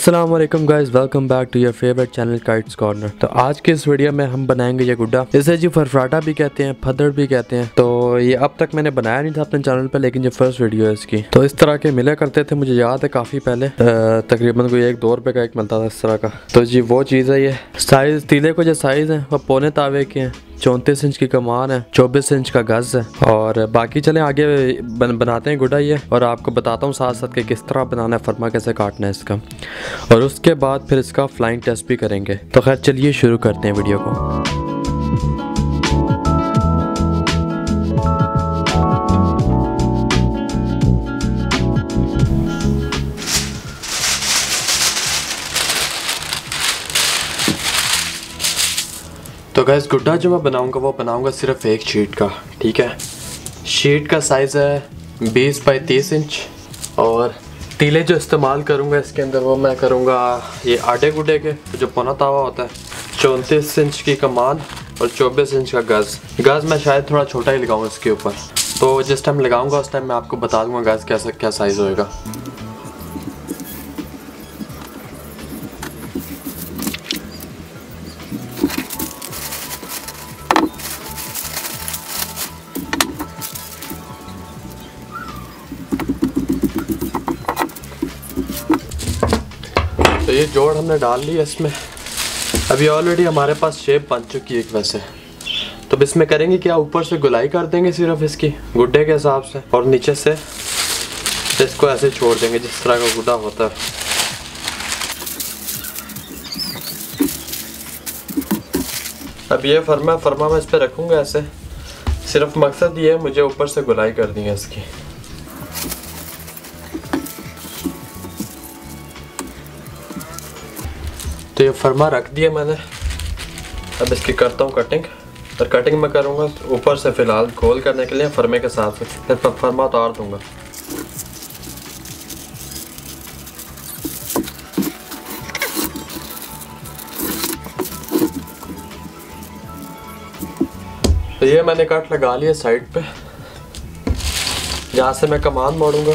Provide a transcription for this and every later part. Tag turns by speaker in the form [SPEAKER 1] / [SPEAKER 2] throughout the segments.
[SPEAKER 1] السلام علیکم guys welcome back to your favourite channel Kites Corner تو آج کے اس ویڈیو میں ہم بنائیں گے یہ گڈا۔ اسے جی فرفراٹا بھی کہتے ہیں پھدڑ بھی کہتے ہیں۔ تو یہ اب تک میں نے بنایا نہیں تھا اپنے چینل پہ، لیکن یہ فرسٹ ویڈیو ہے اس کی۔ تو اس طرح کے ملے کرتے تھے، مجھے یاد ہے کافی پہلے۔ تقریباً کوئی ایک دو روپے کا ایک ملتا تھا اس طرح کا۔ تو جی وہ چیز ہے یہ۔ سائز تیلے کو جو سائز ہیں، وہ پونے تاوے کے ہیں۔ چونتیس انچ کی کمان ہے، چوبیس انچ کا گز ہے۔ اور باقی چلیں، آگے بناتے ہیں گڈا یہ۔ اور آپ کو بتاتا ہوں ساتھ ساتھ کہ کس طرح بنانا ہے، فرما کیسے کاٹنا ہے اس کا۔ اور اس کے بعد پھر اس کا فلائنگ ٹیسٹ بھی کریں گے۔ تو خیر، چلیے، شروع کرتے ہیں ویڈیو کو۔ گیس گڈا جو میں بناؤں گا، وہ بناؤں گا صرف ایک شیٹ کا، ٹھیک ہے؟ شیٹ کا سائز ہے بیس بائی تیس انچ اور تیلے جو استعمال کروں گا، اس کے اندر وہ میں کروں گا یہ آٹے گڈے کے، جو پونا تاوا ہوتا ہے، چونتیس انچ کی کمان اور چوبیس انچ کا گز گز میں شاید تھوڑا چھوٹا ہی لگاؤں اس کے اوپر۔ تو جس ٹائم لگاؤں گا، اس ٹائم میں آپ کو بتا دوں گا گز کیسا کیا سائز ہوئے گا۔ جوڑ ہم نے ڈال لی ہے اس میں۔ ابھی آلریڈی ہمارے پاس شیپ بن چکی ہے ایک ویسے۔ تو اب اس میں کریں گے کیا؟ اوپر سے گلائی کر دیں گے صرف اس کی گڈے کے حساب سے۔ اور نیچے سے اس کو ایسے چھوڑ دیں گے جس طرح کا گڈا ہوتا ہے۔ اب یہ فرما فرما میں اس پہ رکھوں گا ایسے۔ صرف مقصد یہ ہے، مجھے اوپر سے گلائی کر دیں گے اس کی۔ تو یہ فرما رکھ دیا میں نے۔ اب اس کی کرتا ہوں کٹنگ اور کٹنگ میں کروں گا اوپر سے فی الحال گول کرنے کے لیے فرمے کے ساتھ۔ پھر فرما اتار دوں گا۔ تو یہ میں نے کٹ لگا لیا سائڈ پہ۔ جہاں سے میں کمان موڑوں گا۔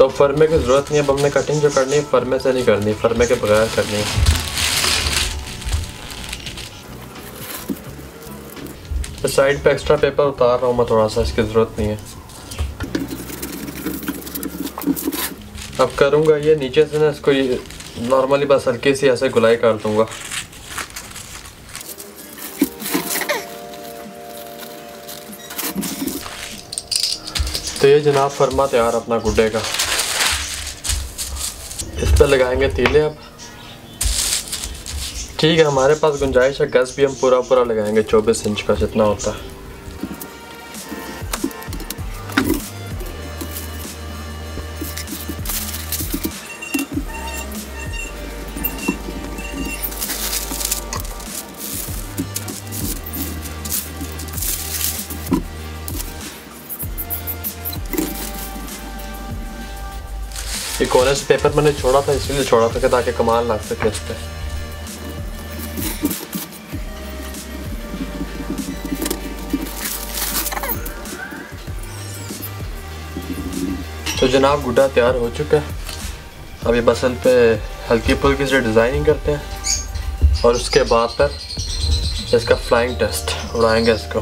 [SPEAKER 1] تو فرمے کی ضرورت نہیں اب ہم نے کٹنگ جو کرنی ہے، فرمے سے نہیں کرنی، فرمے کے بغیر کرنی ہے۔ سائڈ پہ ایکسٹرا پیپر اتار رہا ہوں میں، تھوڑا سا اس کی ضرورت نہیں ہے۔ اب کروں گا یہ، نیچے سے نا اس کو یہ نارملی بس ہلکی سی ایسے گلائی کر دوں گا۔ تو یہ جناب فرما تیار اپنا گڈے کا۔ پہ لگائیں گے تیلے اب۔ ٹھیک ہے، ہمارے پاس گنجائش ہے، گز بھی ہم پورا پورا لگائیں گے، چوبیس انچ کا جتنا ہوتا ہے۔ یہ پیپر میں نے چھوڑا تھا اسی لیے چھوڑا تھا کہ تاکہ کمال لگ سکے اس پہ تو جناب، گڈا تیار ہو چکا ہے۔ اب یہ بسل پہ ہلکی پھلکی سے ڈیزائننگ کرتے ہیں۔ اور اس کے بعد پر اس کا فلائنگ ٹیسٹ اڑائیں گے اس کو۔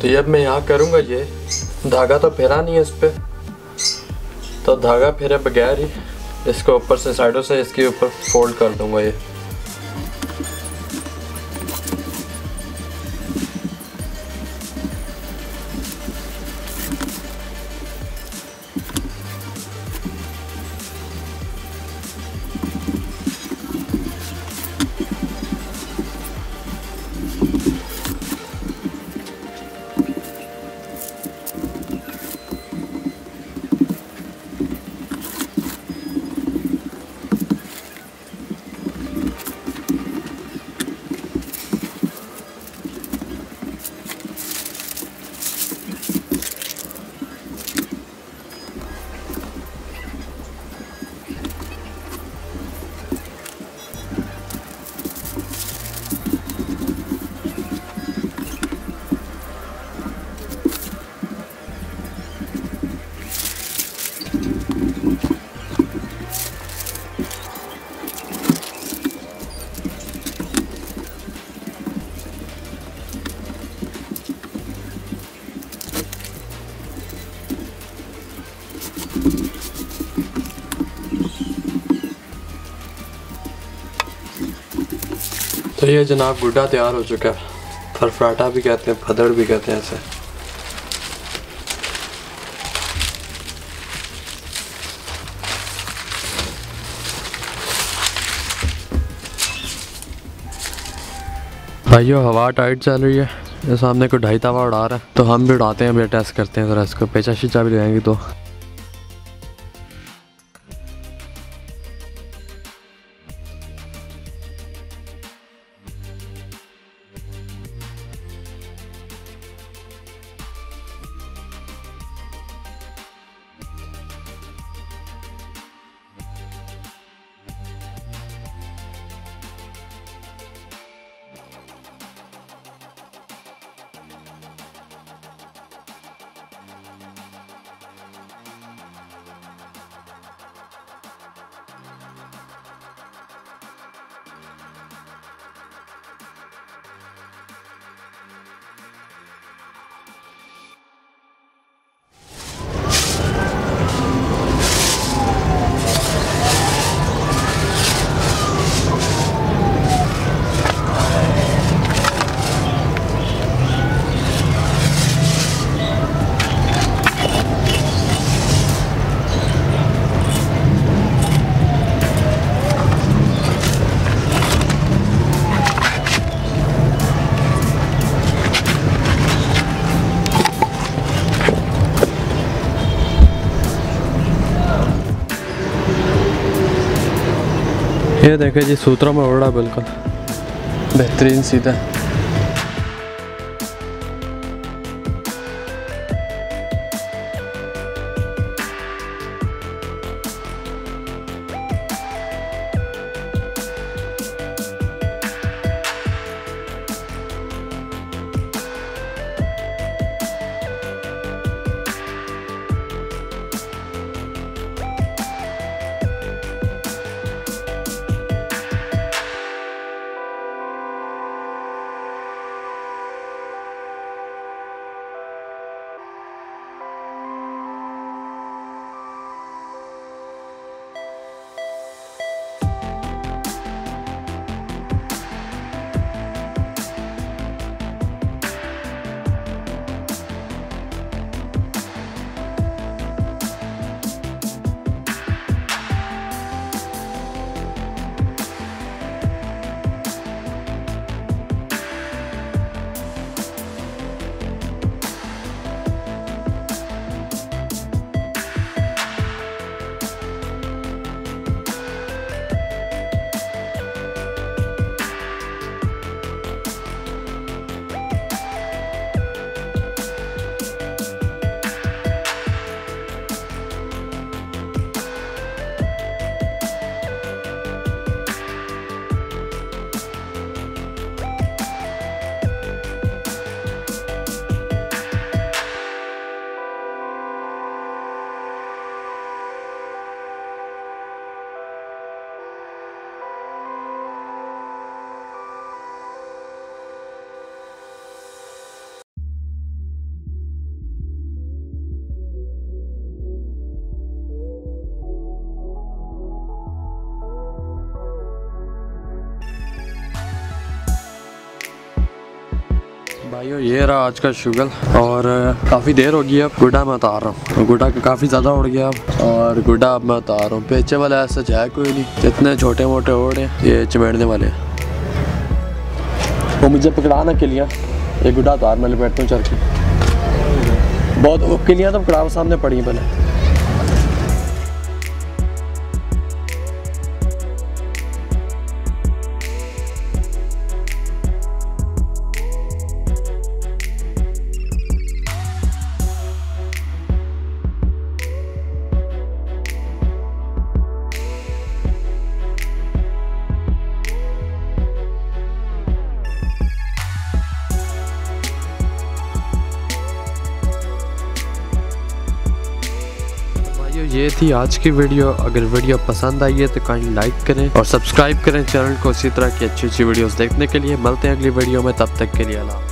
[SPEAKER 1] تو یہ اب میں یہاں کروں گا یہ۔ دھاگا تو پھیرا نہیں ہے اس پہ۔ تو دھاگا پھیرے بغیر ہی اس کو اوپر سے سائڈوں سے اس کے اوپر فولڈ کر دوں گا یہ۔ تو یہ جناب گڈا تیار ہو چکا ہے۔ فرفراٹا بھی کہتے ہیں پھدڑ بھی کہتے ہیں اسے بھائیو، ہوا ٹائٹ چل رہی ہے۔ یہ سامنے کو ڈھائی توا اڑا رہا ہے۔ تو ہم بھی اڑاتے ہیں ٹیسٹ کرتے ہیں۔ ذرا اس کو پیچا شیچا بھی لگائیں گے تو۔ یہ دیکھیں جی سوتروں میں اڑا بالکل بہترین سیدھا بھائیو، یہ رہا آج کا شگل اور کافی دیر ہو گئی اب گڈا میں اتار رہا ہوں۔ گڈا کافی زیادہ اڑ گیا اب اور گڈا اب میں اتار رہا ہوں۔ پیچھے والا ایسا ہے کوئی نہیں۔ اتنے چھوٹے موٹے اوڑ ہیں، یہ چمیڑنے والے ہیں۔ وہ مجھے پکڑانا کے لیے یہ گڈا اتار، میں لپیٹتا ہوں چرخی بہت کلیاں تو پکڑا سامنے پڑی پہلے۔ یہ تھی آج کی ویڈیو۔ اگر ویڈیو پسند آئی ہے تو کہیں لائک کریں اور سبسکرائب کریں چینل کو، اسی طرح کی اچھی اچھی ویڈیوز دیکھنے کے لیے۔ ملتے ہیں اگلی ویڈیو میں، تب تک کے لیے اللہ